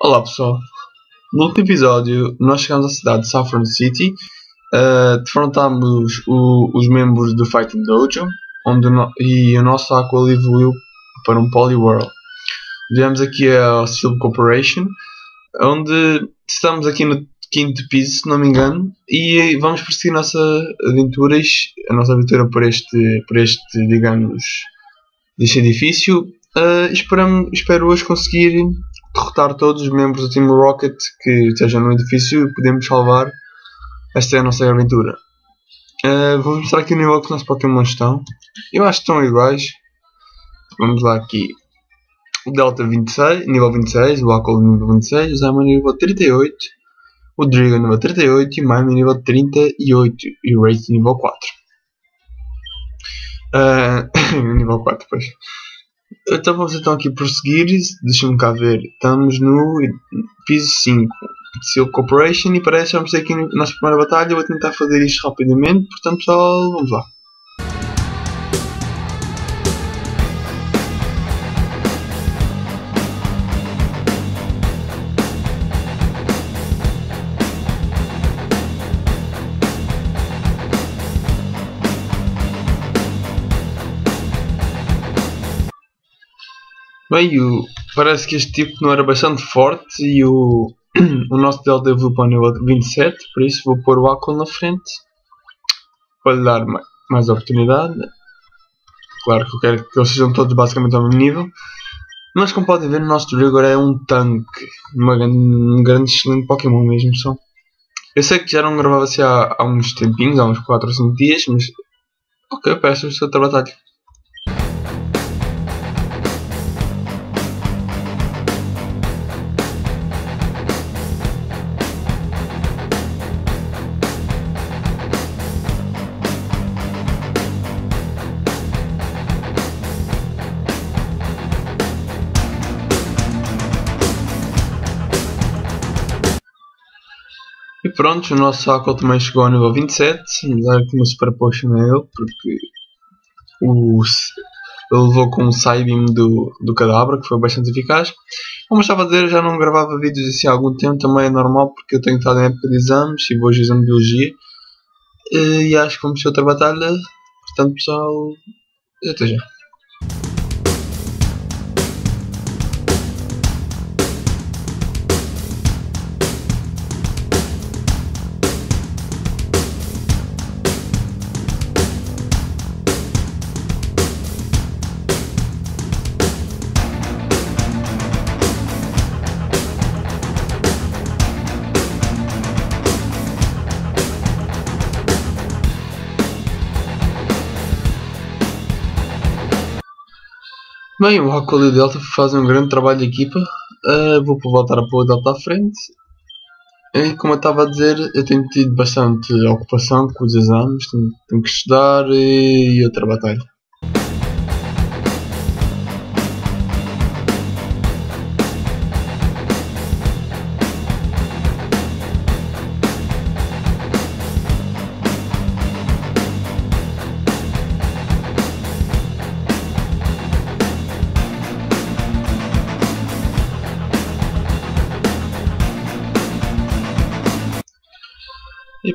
Olá pessoal, no último episódio nós chegamos à cidade de Saffron City, uh, defrontámos o- os membros do Fighting Dojo onde no- e o nosso Aqua evoluiu para um Poliworld. Viemos aqui ao Silk Corporation, onde estamos aqui no quinto piso, se não me engano, e vamos prosseguir nossa aventuras, a nossa aventura por este, por este digamos, deste edifício. Uh, esperamos, espero hoje conseguir derrotar todos os membros do Team Rocket que estejam no edifício e podemos salvar. Esta é a nossa aventura. Uh, vou mostrar aqui o nível que os nossos Pokémon estão. Eu acho que estão iguais. Vamos lá aqui. O Delta 26, nível 26, o Aqua nível 26, o Zama nível 38, o Drigo nível 38 e o Mime nível 38 e o Race nível 4. Uh, nível 4, pois. Então vamos então aqui prosseguir. Deixa-me cá ver. Estamos no piso 5 de Silk Corporation e parece que vamos ter aqui na nossa primeira batalha. Vou tentar fazer isto rapidamente. Portanto, pessoal, vamos lá. Bem, o, parece que este tipo não era bastante forte e o, o nosso Delta evoluiu para o nível 27, por isso vou pôr o Aqua na frente para lhe dar mais, mais oportunidade. Claro que eu quero que eles sejam todos basicamente ao mesmo nível. Mas como podem ver, o nosso Drigor é um tanque, uma, grande- um grande excelente Pokémon mesmo só. Eu sei que já não gravava assim há, há uns tempinhos, há uns 4 ou 5 dias, mas ok, peço outra batalha. E pronto, o nosso Aqua também chegou ao nível 27. Vamos dar aqui uma Super Potion a ele, porque o, ele levou com o Psybeam do, do Cadabra, que foi bastante eficaz. Como eu estava a dizer, já não gravava vídeos assim há algum tempo, também é normal, porque eu tenho estado em época de exames e vou hoje exame de Biologia. E acho que vamos ter outra batalha. Portanto, pessoal, até já. Bem, o Aqua e o Delta fazem um grande trabalho de equipa. Uh, vou voltar a pôr o Delta à frente. E como eu estava a dizer, eu tenho tido bastante ocupação com os exames, tenho, tenho que estudar e outra batalha.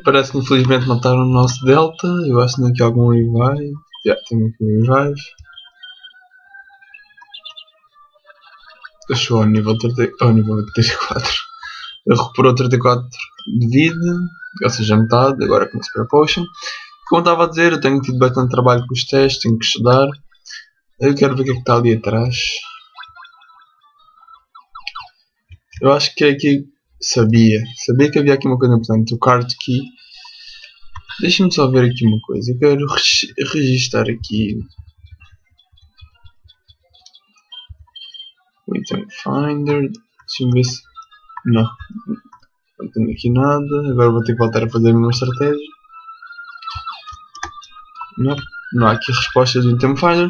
Parece que infelizmente mataram o nosso Delta. Eu acho que tem aqui algum revive. Já, tenho aqui um revive. Deixou ao nível, 30, ao nível 34. Ele recuperou 34 de vida, ou seja, metade, agora com a Super Potion. Como eu estava a dizer, eu tenho tido bastante trabalho com os testes, tenho que estudar. Eu quero ver o que é que está ali atrás. Eu acho que é aqui. Sabia. Sabia que havia aqui uma coisa importante. O card key. Deixa-me só ver aqui uma coisa. Eu quero regi- registar aqui. Item finder. Deixa-me ver se. Não. Não tenho aqui nada. Agora vou ter que voltar a fazer a mesma estratégia. Não. Não há aqui respostas do item finder.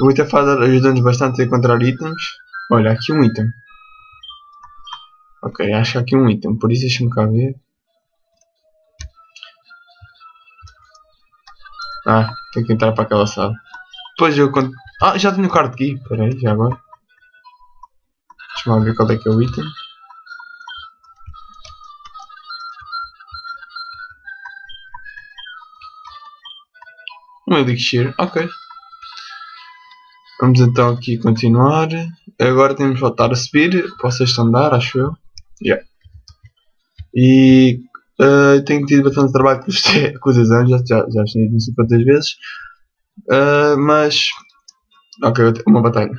O item finder ajuda-nos bastante a encontrar itens. Olha, aqui um item. Ok, acho aqui um item, por isso deixa-me cá ver. Ah, tenho que entrar para aquela sala. Depois eu conto. Ah, já tenho o card aqui. peraí, já agora. Deixa-me ver qual é que é o item. Um elixir, ok. Vamos então aqui continuar. Agora temos de voltar a subir. Posso andar, acho eu. Yeah. E uh, tenho tido bastante trabalho com os, com os exames, já, já, já tinha dito quantas vezes. Uh, mas. Ok, uma batalha.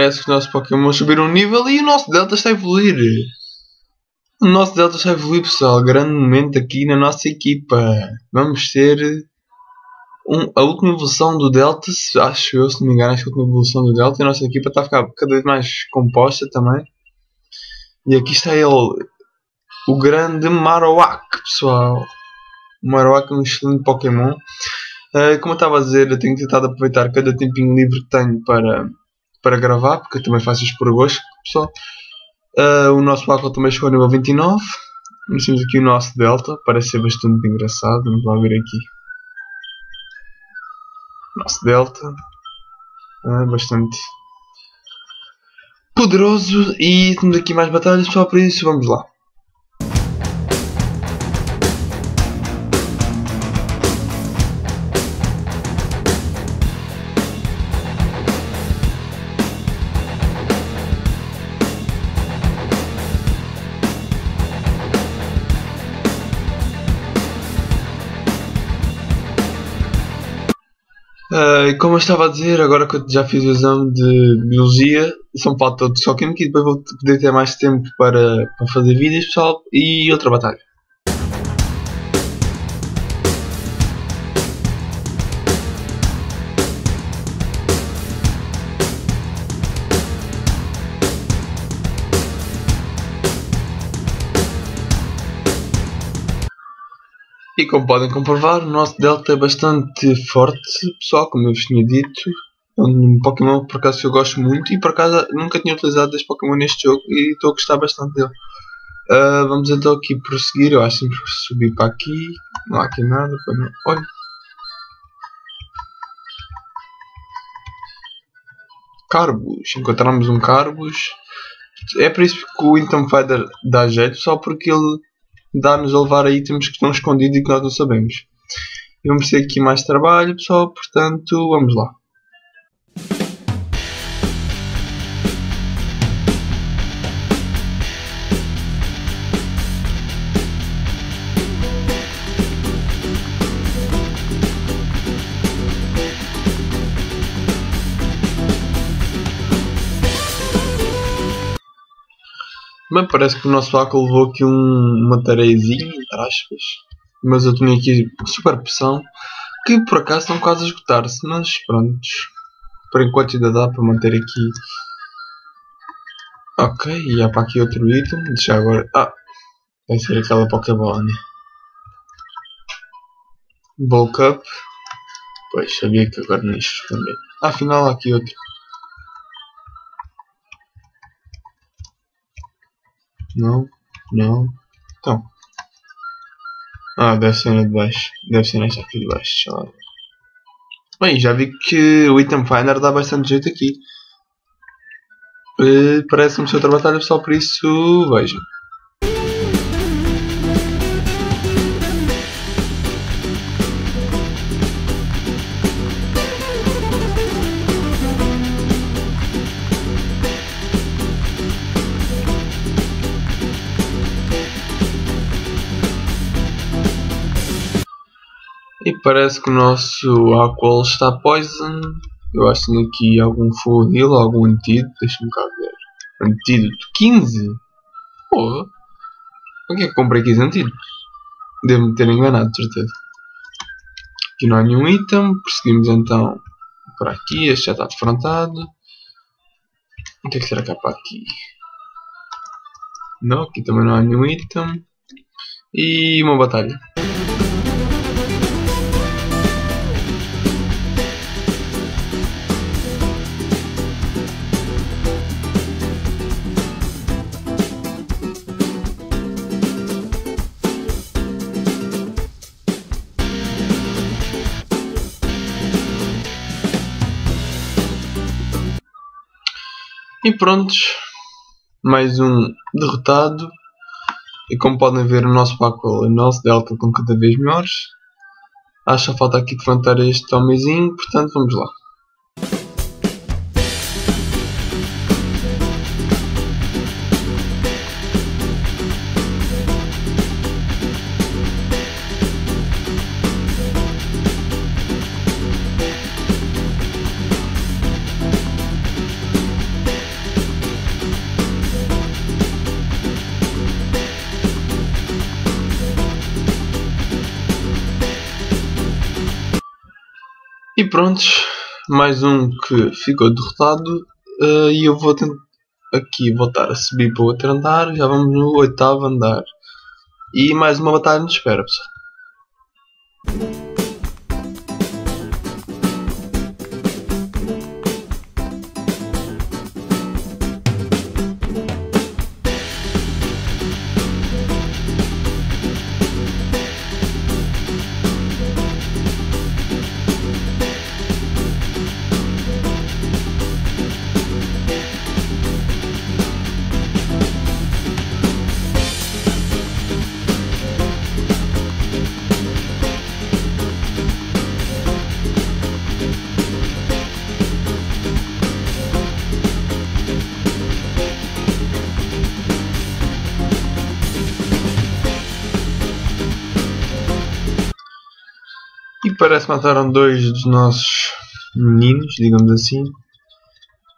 Parece que os nossos Pokémon subiram um nível e o nosso Delta está a evoluir. O nosso Delta está a evoluir, pessoal. Grande momento aqui na nossa equipa. Vamos ter um, a última evolução do Delta, acho eu, se não me engano, acho que a última evolução do Delta. E a nossa equipa está a ficar cada vez mais composta também. E aqui está ele, o grande Marowak, pessoal. O Marowak é um excelente Pokémon. Uh, como eu estava a dizer, eu tenho tentado aproveitar cada tempinho livre que tenho para para gravar, porque eu também faço isto por gosto, pessoal. Uh, o nosso Paco também chegou ao nível 29. Nós temos aqui o nosso Delta, parece ser bastante engraçado. Vamos lá ver aqui. Nosso Delta. Uh, bastante poderoso. E temos aqui mais batalhas, só por isso vamos lá. Como eu estava a dizer, agora que eu já fiz o exame de Biologia, são falta de só química e depois vou poder ter mais tempo para, para fazer vídeos, pessoal, e outra batalha. E como podem comprovar, o nosso Delta é bastante forte, pessoal, como eu vos tinha dito. É um Pokémon por acaso que eu gosto muito e por acaso nunca tinha utilizado este Pokémon neste jogo e estou a gostar bastante dele. Uh, vamos então aqui prosseguir, eu acho que subir para aqui, não há aqui nada, olha. Carbos, encontramos um Carbos. É por isso que o Winton Fighter dá jeito, só porque ele dá-nos a levar a itens que estão escondidos e que nós não sabemos. Vamos ter aqui mais trabalho, pessoal, portanto, vamos lá. Bem, parece que o nosso Baco levou aqui um, uma tareizinha, entre aspas. Mas eu tinha aqui super pressão. Que por acaso estão quase a esgotar-se. Mas pronto. Por enquanto ainda dá para manter aqui. Ok, e há para aqui outro item. Deixa agora. Ah! Vai ser aquela Pokébola, né? Bulk Up. Pois, sabia que agora não ia. Ah, afinal há aqui outro. Não, não. Então. Ah, deve ser na de baixo. Deve ser nesta aqui de baixo. Deixa lá. Bem, já vi que o Item Finder dá bastante jeito aqui. Uh, Parece-me ser outra batalha só por isso vejam. Parece que o nosso Aqual está poison. Eu acho que tem aqui algum heal, algum antídoto. Deixa-me cá ver. Antídoto 15? Porra. Por que é que comprei 15 antídotos? Devo-me ter enganado, de certeza. Aqui não há nenhum item. Prosseguimos então para aqui. Este já está defrontado. O que é que será que há para aqui? Não, aqui também não há nenhum item. E uma batalha. Prontos, mais um derrotado. E como podem ver, o nosso Paco e o nosso Delta estão cada vez melhores. Acho que falta aqui defrontar este homenzinho, portanto vamos lá. Prontos, mais um que ficou derrotado uh, e eu vou aqui voltar a subir para o outro andar, já vamos no oitavo andar. E mais uma batalha nos espera, pessoal. Parece que mataram dois dos nossos meninos, digamos assim.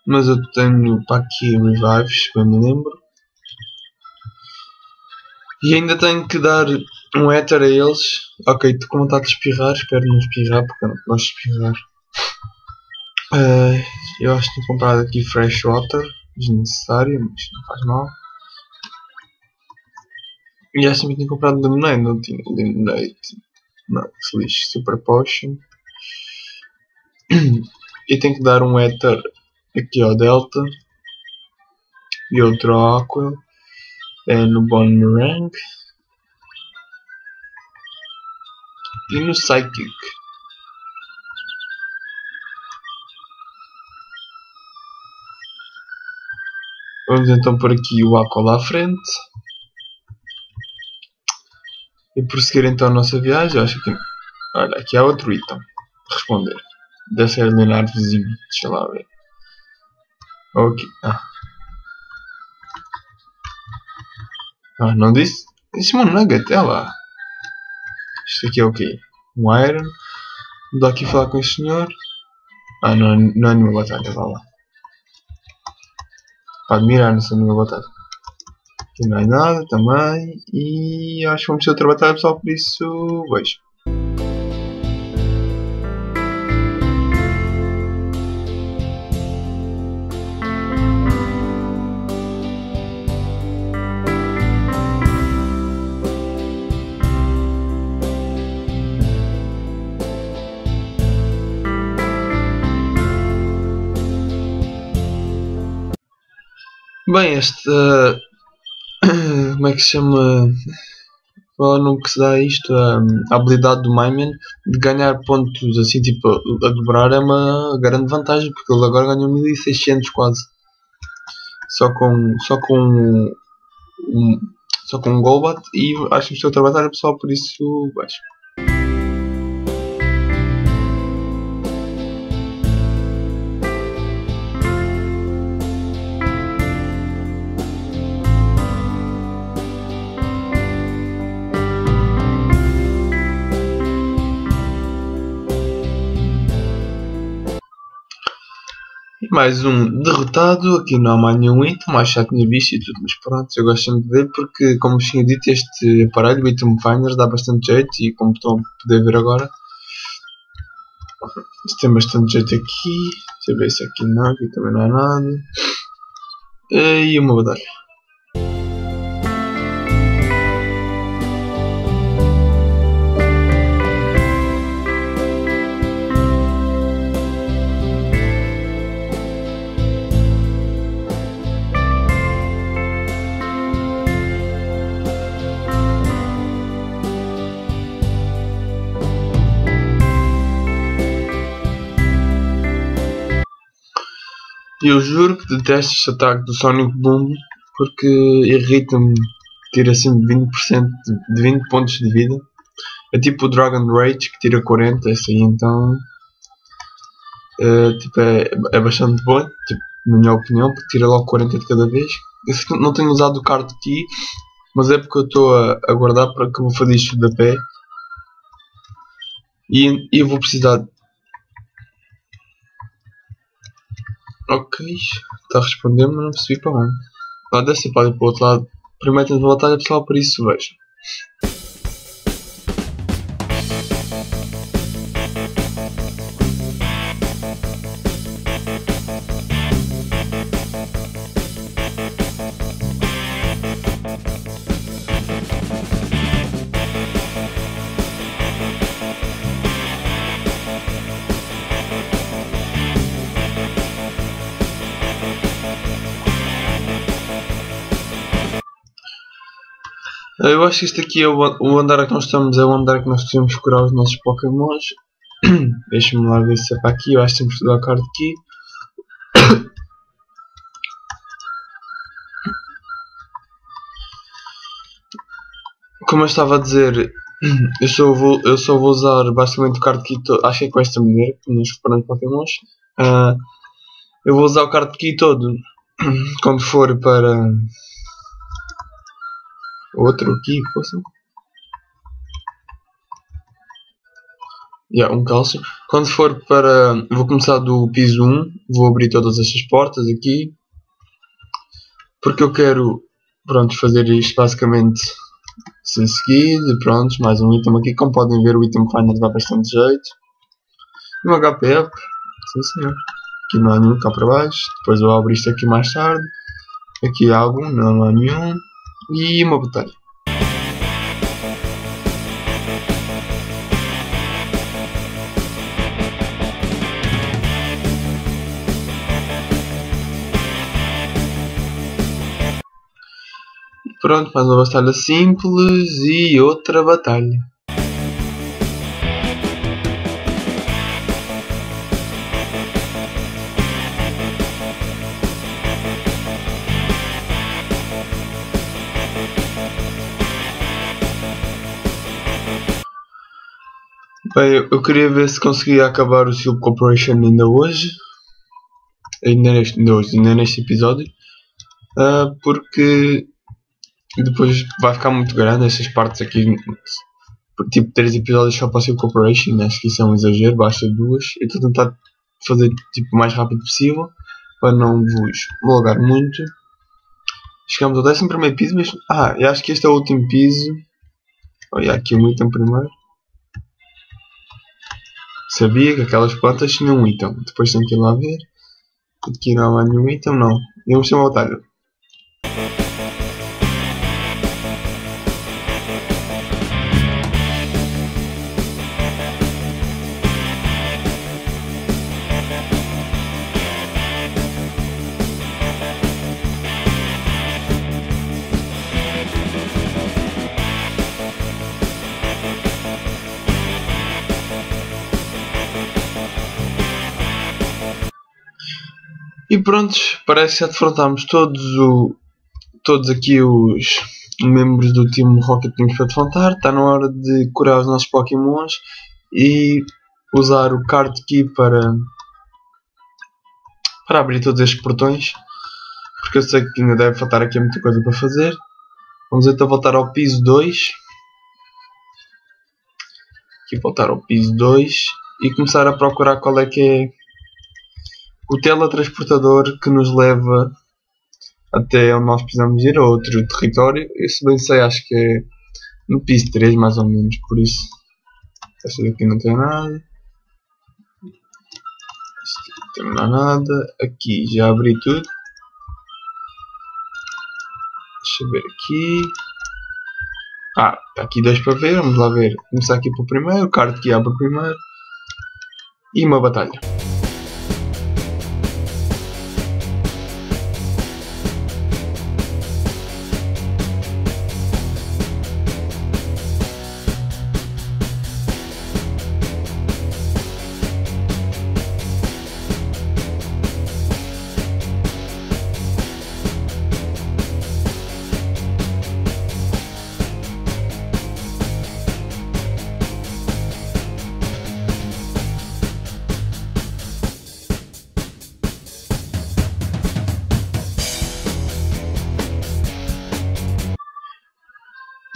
Mas eu tenho para aqui revives, bem me lembro. E ainda tenho que dar um éter a eles. Ok, estou com vontade de espirrar, espero não espirrar porque eu não gosto de espirrar. Uh, eu acho que tenho comprado aqui fresh water, desnecessário, mas não faz mal. E acho que tinha comprado lemonade, não tinha lemonade. Não, feliz Super Potion. E tenho que dar um Ether aqui ao Delta. E outro ao Aqua. É no Bone Meringue. E no Psychic. Vamos então por aqui o Aqua lá à frente e prosseguir então a nossa viagem. Acho que. Olha, aqui há outro item. Responder. Deve ser Leonardo Vizinho. Deixa lá ver. Ok. Ah. ah não disse? Disse um nugget, é lá. Isto aqui é o quê? Um iron. Vou aqui falar com este senhor. Ah, não, não é nenhuma batalha, vá lá. Para admirar, não sou nenhuma batalha. Não é nada também. E acho que vamos ter outra batalha pessoal, por isso vejo. Bem, esta como é que se chama? Qual é o nome que se dá a isto? A, a habilidade do Maiman de ganhar pontos assim, tipo, a dobrar é uma grande vantagem porque ele agora ganhou 1600 quase. Só com, só com um, só com um Golbat e acho que estou a trabalhar pessoal por isso baixo. Mais um derrotado. Aqui não há mais nenhum item, mas já tinha visto e tudo. Mas pronto, eu gosto sempre de ver porque, como tinha dito, este aparelho, o Item Finder, dá bastante jeito. E como estão a poder ver agora, isto tem bastante jeito aqui. Deixa eu ver se aqui não, aqui também não há nada. E uma batalha. Eu juro que detesto este ataque do Sonic Boom porque irrita-me. Tira assim 20% de, de 20 pontos de vida. É tipo o Dragon Rage que tira 40, esse aí então. É, tipo, é, é bastante bom, tipo, na minha opinião, porque tira logo 40 de cada vez. Eu não tenho usado o card key, mas é porque eu estou a, a guardar para que eu vou fazer isto da pé. E, e eu vou precisar Ok, está a responder, mas não percebi para onde. Lá deve ser para o outro lado. Primeiro temos uma batalha pessoal, por isso vejo. Eu acho que este aqui é o, o andar que nós estamos, é o andar que nós temos curar os nossos Pokémons. Deixa-me lá ver se é para aqui. Eu acho que temos que dar card aqui. Como eu estava a dizer, eu só vou, eu só vou usar basicamente o card todo. Acho que é com esta maneira, nos reparando Pokémons. Uh, eu vou usar o card key todo quando for para outro aqui, posso? Yeah, um cálcio. Quando for para. Vou começar do piso 1. Vou abrir todas estas portas aqui. Porque eu quero. Pronto, fazer isto basicamente sem seguido. Pronto, mais um item aqui. Como podem ver, o item Finder dá bastante jeito. Um HP up. Sim senhor. Aqui não há nenhum cá para baixo. Depois eu abro isto aqui mais tarde. Aqui há algum, não há nenhum e uma batalha. Pronto, mais uma batalha simples e outra batalha. Bem, eu queria ver se conseguia acabar o Silk Corporation ainda hoje. Ainda neste, ainda hoje, ainda neste episódio. Uh, porque depois vai ficar muito grande estas partes aqui. Tipo, 3 episódios só para o Silk Corporation. Acho que isso é um exagero, basta duas. Eu estou a tentar fazer tipo, o mais rápido possível. Para não vos logar muito. Chegamos ao 11 piso, mas. Ah, eu acho que este é o último piso. Olha aqui o item primeiro. Sabia que aquelas plantas tinham um item. Depois tenho que ir lá ver. Há nenhum item, não. Vamos ter uma batalha. E pronto, parece que já defrontámos todos, o, todos aqui os membros do time Rocket Team para defrontar. Está na hora de curar os nossos Pokémons e usar o Card Key para, para abrir todos estes portões. Porque eu sei que ainda deve faltar aqui muita coisa para fazer. Vamos então voltar ao piso 2. Aqui voltar ao piso 2 e começar a procurar qual é que é o teletransportador que nos leva até onde nós precisamos ir, a outro território. Eu se bem sei, acho que é no piso 3 mais ou menos, por isso esta daqui não tem nada. Não tem nada. Aqui já abri tudo. Deixa eu ver aqui. Ah, está aqui dois para ver, vamos lá ver. Começar aqui para o primeiro, o card que abre o primeiro. E uma batalha.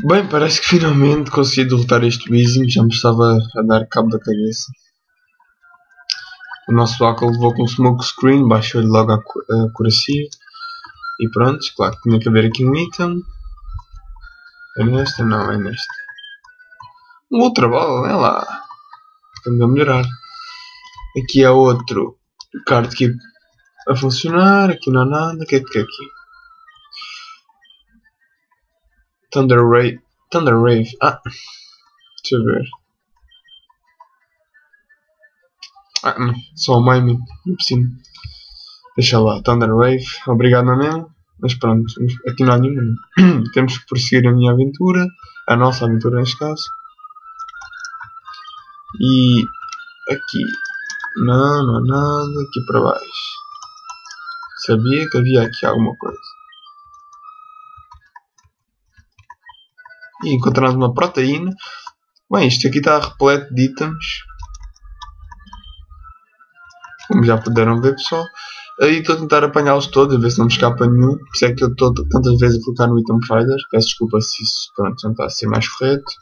Bem, parece que finalmente consegui derrotar este Weezing, já me estava a dar cabo da cabeça. O nosso Aqua levou com um smoke screen, baixou-lhe logo a, a curacia. E pronto, claro que tinha que haver aqui um item. É nesta? Não, é nesta. Um outra bola, é lá. Estamos a melhorar. Aqui é outro card keep a funcionar. Aqui não há nada. O que é que é aqui? Thunder Rave. Thunder. Ah. Deixa eu ver. Ah, não. Só o mime. Não. Deixa lá. Thunder Wave. Obrigado na mesma. Mas pronto. Aqui não há nenhum. Temos que prosseguir a minha aventura. A nossa aventura neste caso. E aqui. Não, não há nada. Aqui para baixo. Sabia que havia aqui alguma coisa. E encontramos uma proteína. Bem, isto aqui está repleto de itens. Como já puderam ver, pessoal. Aí estou a tentar apanhá-los todos, a ver se não me escapa nenhum. Por isso é que eu estou tantas vezes a clicar no item finder. Peço desculpa se isso pronto, não está a ser mais correto.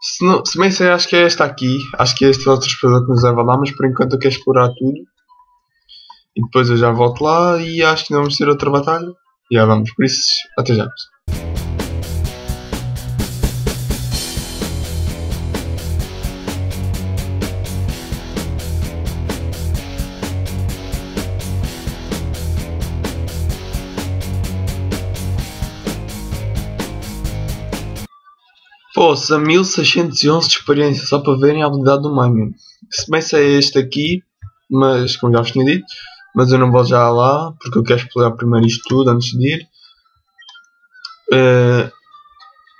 Se, não, se bem sei, acho que é esta aqui. Acho que é este outro explorador que nos leva lá, mas por enquanto eu quero explorar tudo. E depois eu já volto lá e acho que não vamos ter outra batalha. Já vamos, por isso, até já. Poça, 1611 de experiência, só para verem a habilidade do Mime. Se bem se é este aqui, mas como já vos tinha dito, mas eu não vou já lá, porque eu quero explorar primeiro isto tudo antes de ir. Uh,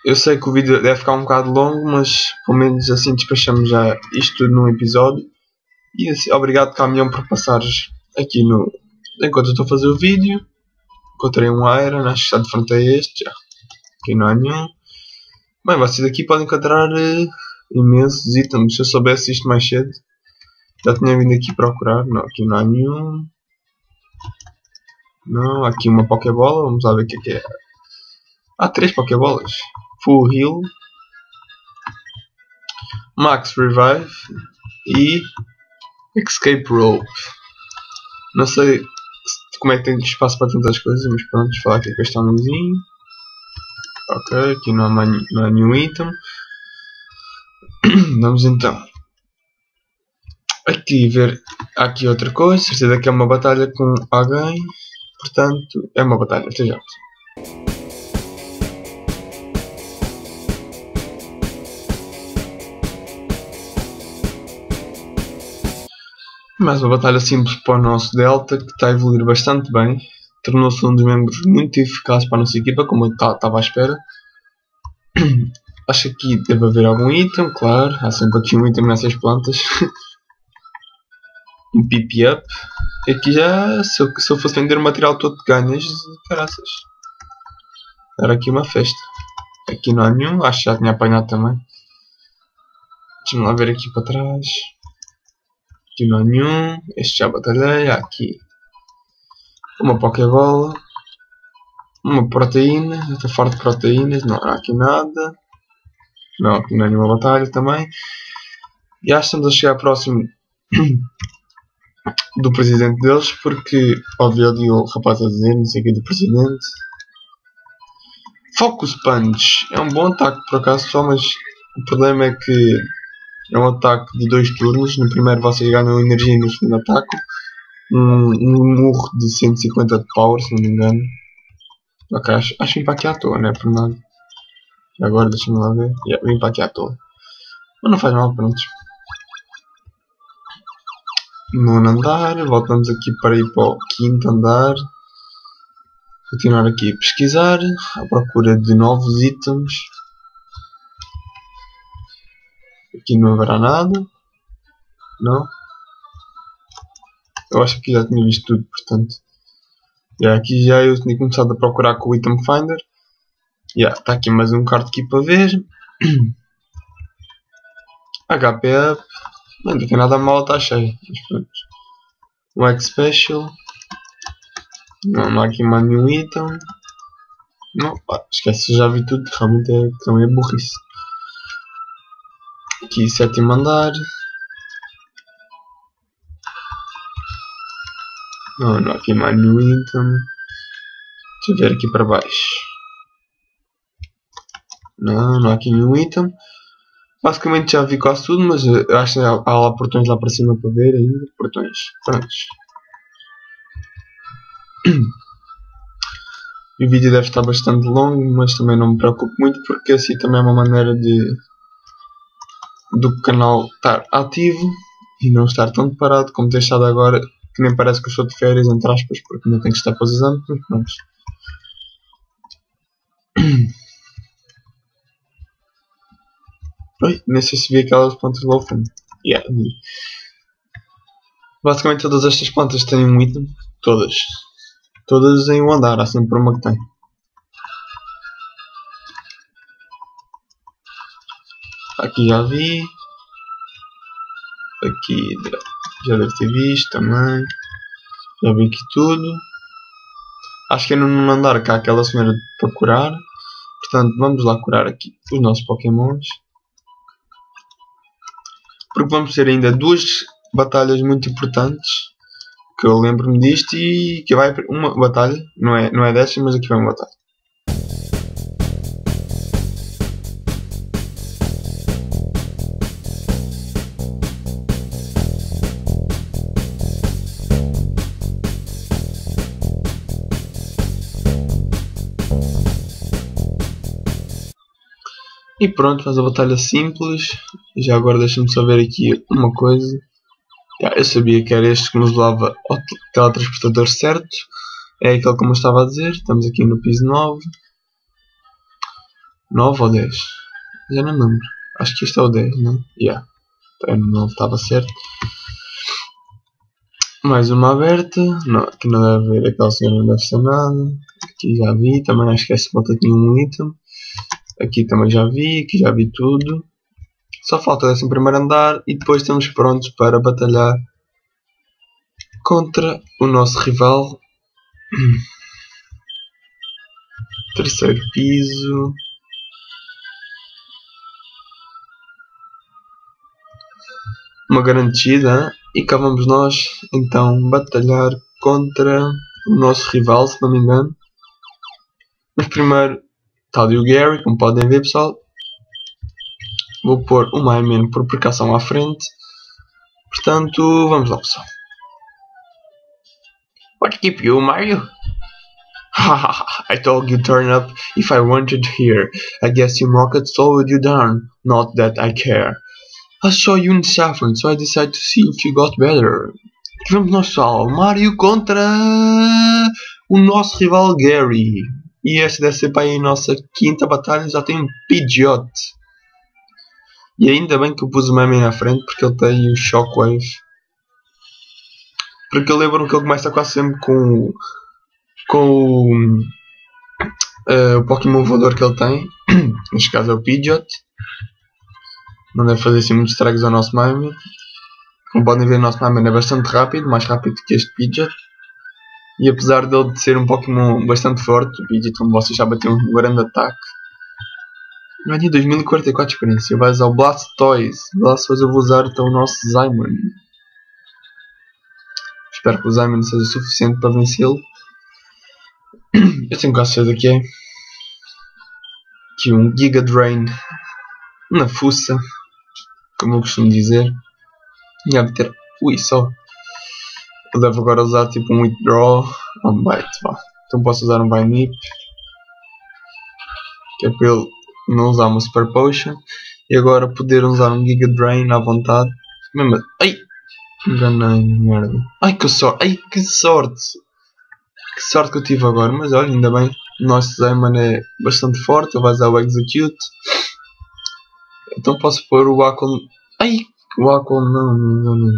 eu sei que o vídeo deve ficar um bocado longo, mas pelo menos assim despachamos já isto tudo num episódio. E assim, obrigado caminhão por passares aqui no. Enquanto eu estou a fazer o vídeo. Encontrei um Iron, acho que está de frente a este já. Aqui não há nenhum. Bem, vocês aqui podem encontrar uh, imensos itens. Se eu soubesse isto mais cedo, já tinha vindo aqui procurar. Não, aqui não há nenhum. Não, aqui uma Pokébola. Vamos lá ver o que é que é. Há três Pokébolas. Full Heal. Max Revive. E Escape Rope. Não sei como é que tem espaço para tantas coisas, mas pronto, vamos falar aqui com este homenzinho. Ok, aqui não há, não há nenhum item. Vamos então aqui ver aqui outra coisa. Certeza que é uma batalha com alguém. Portanto, é uma batalha. Mais uma batalha simples para o nosso Delta que está a evoluir bastante bem tornou-se um dos membros muito eficaz para a nossa equipa, como eu estava à espera. Acho que aqui deve haver algum item, claro. Há sempre aqui um item nessas plantas. um pipi up. Aqui já, se eu, se eu fosse vender o material todo de ganhas, caraças. Era aqui uma festa. Aqui não há nenhum, acho que já tinha apanhado também. Deixa-me lá ver aqui para trás. Aqui não há nenhum. Este já batalhei. Aqui uma Pokébola, uma proteína, estou farto de proteínas, não há aqui nada, não, aqui não há nenhuma batalha também, e acho que estamos a chegar próximo do presidente deles, porque ali o rapaz a dizer, não sei o que, do presidente. Focus Punch. É um bom ataque por acaso, só, mas o problema é que é um ataque de dois turnos. No primeiro vocês ganham energia e no segundo ataque um, um murro de 150 de power, se não me engano. Ok, acho, acho que vim para aqui à toa, não é por nada. Agora deixa-me lá ver. Yeah, vim para aqui à toa. Mas não faz mal, pronto. Nono andar, voltamos aqui para ir para o quinto andar. Continuar aqui a pesquisar, à procura de novos itens. Aqui não haverá nada. Não? Eu acho que já tinha visto tudo, portanto. Yeah, aqui já eu tinha começado a procurar com o Item Finder. Está yeah, aqui mais um card aqui para ver. HP Up. Não, tem nada mal, está cheio. Um X Special. Não, não há aqui mais nenhum item. Não, pá, esquece, já vi tudo, realmente é, também é burrice. Aqui, sétimo andar. Não, não há aqui mais nenhum item. Deixa eu ver aqui para baixo. Não, não há aqui nenhum item. Basicamente já vi quase tudo, mas acho que há, há lá portões lá para cima para ver ainda. Portões. Prontos. O vídeo deve estar bastante longo, mas também não me preocupo muito porque assim também é uma maneira de do canal estar ativo e não estar tão parado como estado agora, que nem parece que eu estou de férias, entre aspas, porque não tenho que estar para os exames, mas pronto. Oi, nem sei se vi aquelas plantas lá ao fundo. Yeah. Basicamente todas estas plantas têm um item. Todas. Todas em um andar, há sempre uma que tem. Aqui já vi. Aqui já deve ter visto também. Já vi aqui tudo. Acho que é no andar cá aquela senhora para curar. Portanto, vamos lá curar aqui os nossos pokémons. Porque vamos ter ainda duas batalhas muito importantes. Que eu lembro-me disto e que vai uma batalha. Não é, não é desta, mas aqui vai uma batalha. E pronto, faz a batalha simples. Já agora deixa-me saber aqui uma coisa. Já, eu sabia que era este que nos levava ao teletransportador certo. É aquele como eu estava a dizer. Estamos aqui no piso 9. 9 ou 10? Já não lembro. Acho que este é o 10, né? Yeah. No 9, estava certo. Mais uma aberta. Não, aqui não deve haver. Aquela senhora não deve ser nada. Aqui já vi. Também acho que esta volta tinha um item. Aqui também já vi, aqui já vi tudo. Só falta o primeiro andar e depois estamos prontos para batalhar contra o nosso rival. Terceiro piso. Uma garantida. E cá vamos nós então batalhar contra o nosso rival, se não me engano. Mas primeiro Está o Gary, como podem ver pessoal. Vou pôr o Myman por precaução à frente. Portanto, vamos lá pessoal. What keep you, Mario? I told you turn up if I wanted here. I guess your rocket slowed you down. Not that I care. I saw you in Saffron, so I decided to see if you got better. Vamos nós pessoal, Mario contra o nosso rival Gary. E esta deve ser para a nossa quinta batalha. Já tem um Pidgeot. E ainda bem que eu pus o Mami na frente porque ele tem o Shockwave. Porque eu lembro-me que ele começa quase sempre com, com o, uh, o Pokémon voador que ele tem. Neste caso é o Pidgeot. Não deve fazer assim muitos estragos ao nosso Mami. Como podem ver, o nosso Mami é bastante rápido, mais rápido que este Pidgeot. E apesar dele de ser um Pokémon bastante forte, o Pidgeot, como vocês já bateu um grande ataque. Ganhei 2044 experiência. Vai usar o Blastoise. Blastoise eu vou usar então o nosso Zymon. Espero que o Zymon seja suficiente para vencê-lo. Eu tenho quase certeza que é. Aqui um Giga Drain na fuça. Como eu costumo dizer. E há de ter. Ui, só eu devo agora usar tipo um withdraw um bite, vá. Então posso usar um nip que é para ele não usar uma super potion e agora poder usar um giga drain à vontade. Mesmo, ai, enganei, merda. Ai que sorte, ai que sorte, que sorte que eu tive agora. Mas olha, ainda bem, o nosso Zeman é bastante forte, ele vai usar o execute. Então posso pôr o Aquon. Ai, o Aquon não, não, não.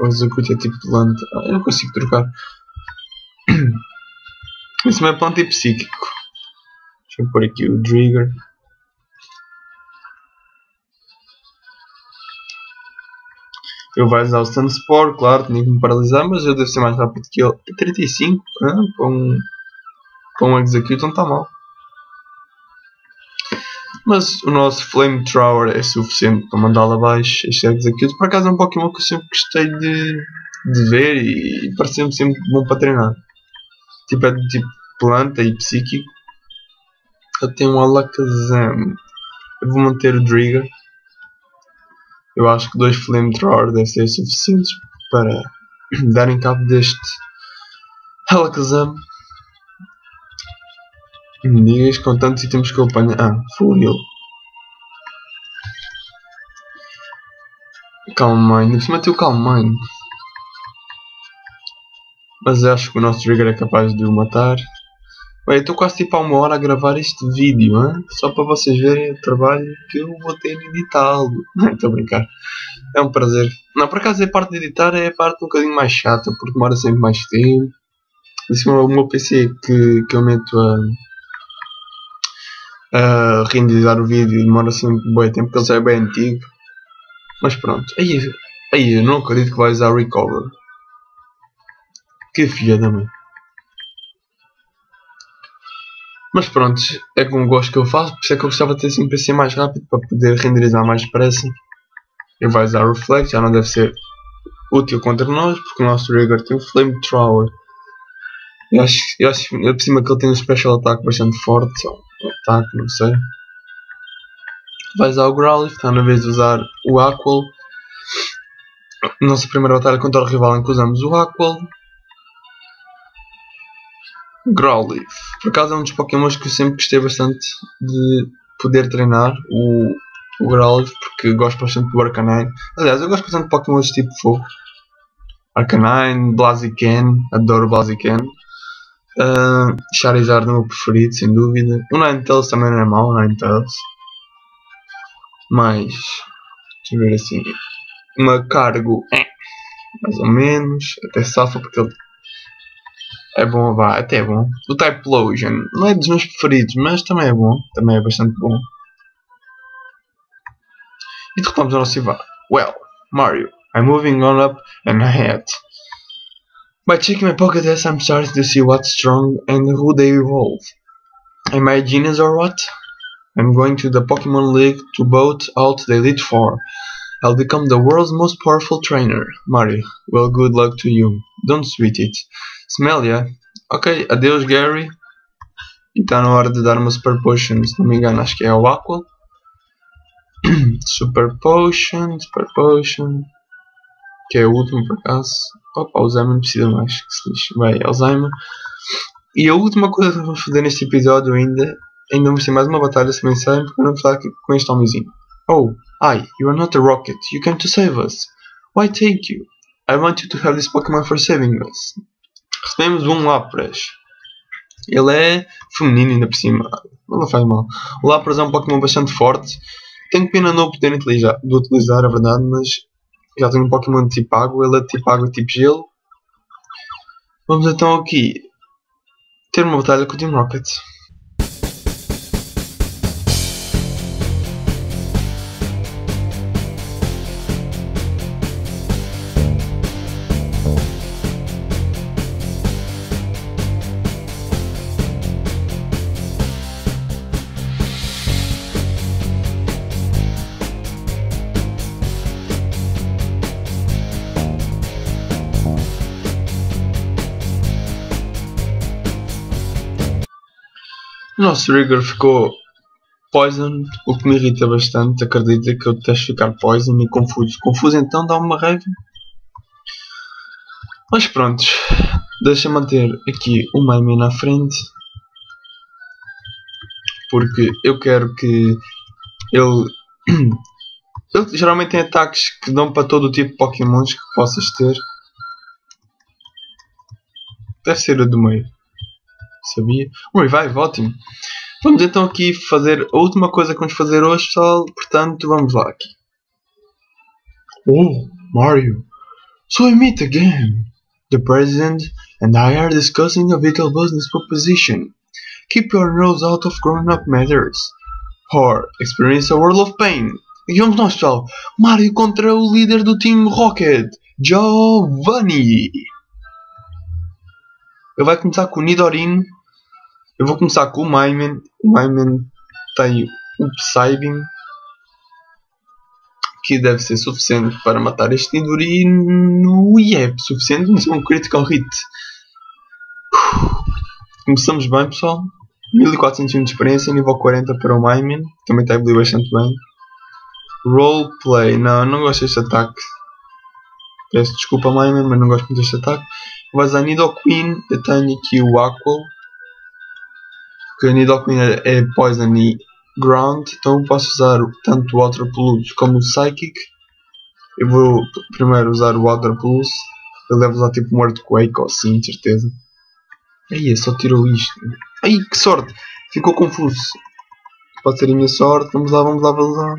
O execute é tipo planta. Ah, eu não consigo trocar. Isso não é planta e psíquico. Deixa eu pôr aqui o trigger. Eu vou usar o Sunspore, claro, tinha que me paralisar, mas eu devo ser mais rápido que ele. 35? Ah, para um. Com um Execute não está mal. Mas o nosso Flamethrower é suficiente para mandá-lo abaixo. Este Execute, por acaso, é um Pokémon que eu sempre gostei de, de ver e, e parece-me sempre bom para treinar. Tipo, é de tipo planta e psíquico. Eu tenho um Alakazam. Eu vou manter o Trigger. Eu acho que dois Flamethrower devem ser suficientes para darem cabo deste Alakazam. Me digas com tantos itens que eu apanho. Ah, full heal. Calm Mind. Por cima tem o Calm Mind. Mas acho que o nosso trigger é capaz de o matar. Bem, estou quase tipo há uma hora a gravar este vídeo, hein? só para vocês verem o trabalho que eu vou ter em editá-lo. Estou a brincar. É um prazer. Não, por acaso a parte de editar é a parte um bocadinho mais chata, porque demora sempre mais tempo. Assim, o meu PC que, que eu meto a, a renderizar o vídeo demora sempre bem tempo, porque ele já é bem antigo. Mas pronto. Aí, aí eu não acredito que vai usar Recover. Que filha da mãe. Mas pronto, é com o gosto que eu faço, por isso é que eu gostava de ter assim um PC mais rápido para poder renderizar mais depressa. Ele vai usar Reflect, já não deve ser útil contra nós, porque o nosso Trigger tem o Flamethrower. Eu acho, eu acho por cima que ele tem um Special Attack bastante forte, ou um ataque, não sei. Vai usar o Growlithe, está na vez de usar o Aqual. Nossa primeira batalha contra o rival em que usamos o Aqual. Growlithe. Por acaso é um dos Pokémons que eu sempre gostei bastante de poder treinar. O, o Growlithe, porque gosto bastante do Arcanine. Aliás, eu gosto bastante de Pokémons tipo fogo. Arcanine, Blaziken, adoro Blaziken. Uh, Charizard é o meu preferido, sem dúvida. O Ninetales também não é mau, o Ninetales. Mas, deixa eu ver assim. Uma cargo, eh, mais ou menos. Até safa porque ele é bom, vá, até é bom. O Typlosion não é dos meus preferidos, mas também é bom. Também é bastante bom. E derrotamos o nosso rival. Well, Mario, I'm moving on up and ahead. By checking my Pokédex, I'm starting to see what's strong and who they evolve. Am I a genius or what? I'm going to the Pokemon League to vote out the Elite Four. I'll become the world's most powerful trainer. Mario, well, good luck to you. Don't sweat it. Smellia, ok, adeus Gary. E está na hora de dar uma Super Potion, se não me engano, acho que é o Aqua. super Potion, Super Potion. Que é o último por acaso. Opa, Alzheimer não precisa mais, que se lixe. Vai, Alzheimer. E a última coisa que vamos fazer neste episódio ainda, ainda vamos ter mais uma batalha, se bem porque vamos falar com este homenzinho. Oh, hi, you are not a rocket, you came to save us. Why thank you? I want you to have this Pokémon for saving us. Recebemos um Lapras. Ele é feminino ainda por cima, não faz mal. O Lapras é um Pokémon bastante forte. Tenho pena não poder utilizar, de utilizar, a verdade, mas já tenho um Pokémon tipo água, ele é tipo água tipo gelo. Vamos então aqui ter uma batalha com o Team Rocket. Nosso Rigor ficou Poison, o que me irrita bastante. Acredita que eu detesto ficar Poison e confuso. Confuso então dá uma raiva. Mas pronto, deixa manter aqui o Maimie na frente. Porque eu quero que ele. ele geralmente tem ataques que dão para todo o tipo de Pokémons que possas ter. Deve ser a do meio sabia? Um revive, ótimo. Vamos então aqui fazer a última coisa que vamos fazer hoje, pessoal. Portanto, vamos lá aqui. Oh, Mario. So we meet again. The President and I are discussing a vital business proposition. Keep your nose out of grown-up matters. Or experience a world of pain. E vamos nós, pessoal. Mario contra o líder do Team Rocket, Giovanni. Ele vai começar com o Nidorino Eu vou começar com o Myman. O Myman tem o Psybeam. Que deve ser suficiente para matar este Nidorino. E é suficiente, mas é um critical hit. Começamos bem, pessoal. 1400 de experiência, nível 40 para o Myman. Também está a bastante bem. Roleplay. Não, não gosto deste ataque. Peço desculpa, Myman, mas não gosto muito deste ataque. Vai usar Nidoqueen. Eu tenho aqui o Aqua. Que a Nidoqueen é, é Poison e Ground. Então eu posso usar tanto o Water Pulse como o Psychic. Eu vou primeiro usar o Water Pulse. Ele deve usar tipo um Earthquake ou assim, certeza. Aí, só tirou isto. Ai, que sorte! Ficou confuso. Pode ser a minha sorte. Vamos lá, vamos lá, vamos lá.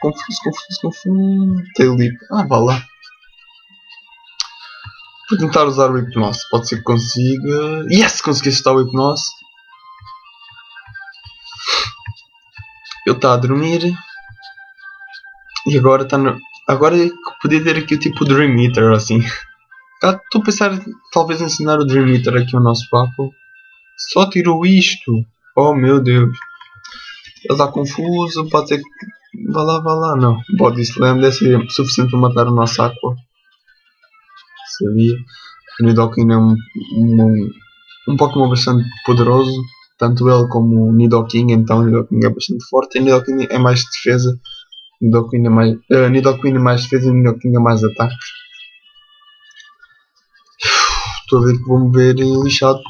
Confuso, confuso, confuso. Tailip. Ah, vá lá. Vou tentar usar o hipnose. Pode ser que consiga. Yes! Consegui acertar o hipnose. Ele está a dormir. E agora está no... Agora é podia ter aqui o tipo Dream Eater assim. Estou a pensar talvez ensinar o Dream Eater aqui ao nosso papo. Só tirou isto. Oh meu Deus. Ele está confuso. Pode ser que. Vá lá, vá lá. Não. Body Slam deve ser suficiente para matar o nosso Aqua. Sabia. O Nidoking é um, um, um Pokémon bastante poderoso. Tanto ele como o Nidoking. Então o Nidoking é bastante forte. E o Nidoking é mais defesa. Nidoking é mais, uh, Nidoking é mais defesa e o Nidoking é mais ataque. Estou a ver que vou-me ver lixado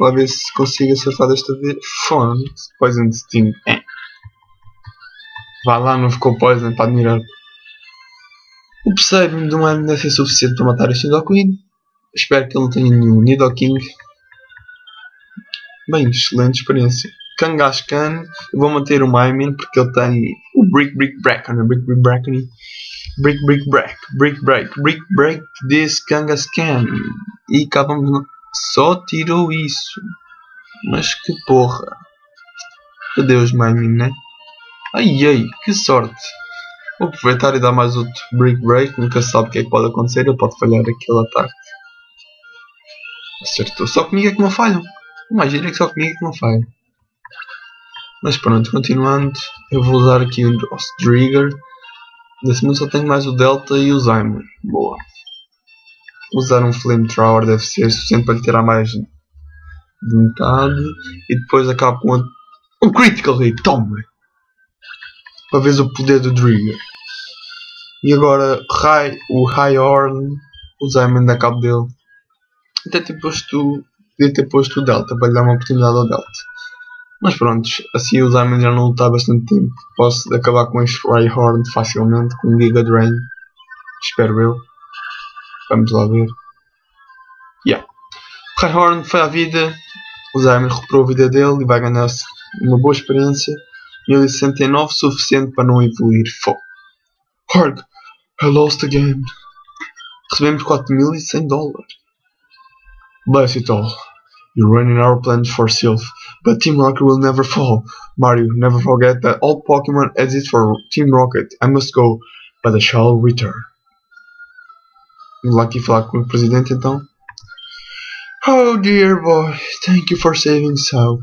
Lá ver se consigo acertar desta vez. Fone. Poison Sting. É. Vá lá, não ficou Poison para admirar. Psybeam de um deve ser suficiente para matar este Nidoqueen. Espero que ele não tenha nenhum Nidoking. Bem, excelente experiência. Kangaskhan, eu vou manter o Mymin porque ele tem o Brick Brick Bracken, Brick Brick Bracken, Brick Brick Break, Brick Break, Brick Break this Kangaskhan. E acabamos só tirou isso. Mas que porra. Adeus, Mymin, né? Ai ai, que sorte. Vou aproveitar e dar mais outro Brick Break. Nunca sabe o que é que pode acontecer. Ele pode falhar aquele ataque. Acertou. Só comigo é que não falham. Imagina que só comigo é que não falham. Mas pronto, continuando. Eu vou usar aqui o Trigger. Nesse momento só tenho mais o Delta e o Zymer. Boa usar um flamethrower deve ser suficiente para lhe tirar mais de metade e depois acaba com um critical hit, toma! Ver o poder do Trigger. E agora high, o High Horn, o Diamond da cabo dele. Até ter posto, podia ter posto o Delta para lhe dar uma oportunidade ao Delta. Mas pronto, assim o Diamond já não lutar bastante tempo. Posso acabar com este High Horn facilmente com Giga Drain. Espero eu. Vamos lá ver. Yeah. Highhorn foi à vida. O Zaymer recuperou a vida dele e vai ganhar uma boa experiência. 1069 suficiente para não evoluir. Fogo. Horg, I lost again. Recebemos 4100 dólares. Bless it all. You're running our plans for Sylph, but Team Rocket will never fall. Mario, never forget that all Pokemon exist for Team Rocket. I must go, but I shall return. Lucky com o presidente então. Oh dear boy, thank you for saving Sal.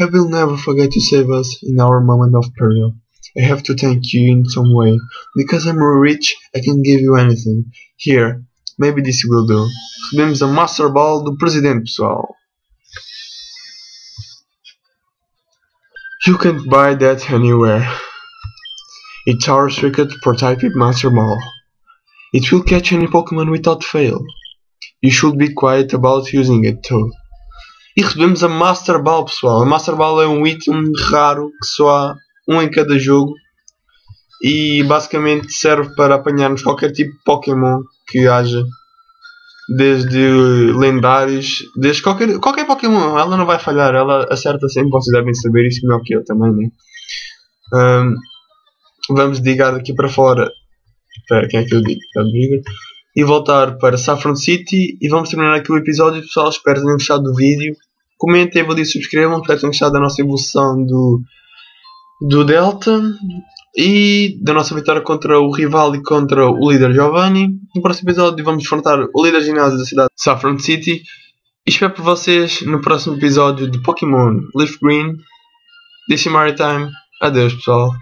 I will never forget to save us in our moment of peril. I have to thank you in some way. Because I'm rich, I can give you anything. Here, maybe this will do. Recebemos a Master Ball do presidente, pessoal. You can't buy that anywhere. It's our secret prototype Master Ball. It will catch any Pokémon without fail. You should be quiet about using it too. E recebemos a Master Ball, pessoal. A Master Ball é um item raro que só há um em cada jogo e basicamente serve para apanharmos qualquer tipo de Pokémon que haja. Desde lendários, desde qualquer, qualquer Pokémon, ela não vai falhar, ela acerta sempre, vocês devem saber isso melhor que eu também, né? Um, vamos ligar daqui para fora Espera, quem é que eu digo? Rodrigo. E voltar para Saffron City e vamos terminar aqui o episódio, pessoal. Espero que tenham gostado do vídeo. Comentem, e subscrevam. Espero que tenham gostado da nossa evolução do, do Delta e da nossa vitória contra o rival e contra o líder Giovanni. No próximo episódio vamos enfrentar o líder ginásio da cidade de Saffron City E espero por vocês no próximo episódio de Pokémon Leaf Green. DC Maritime. Adeus, pessoal.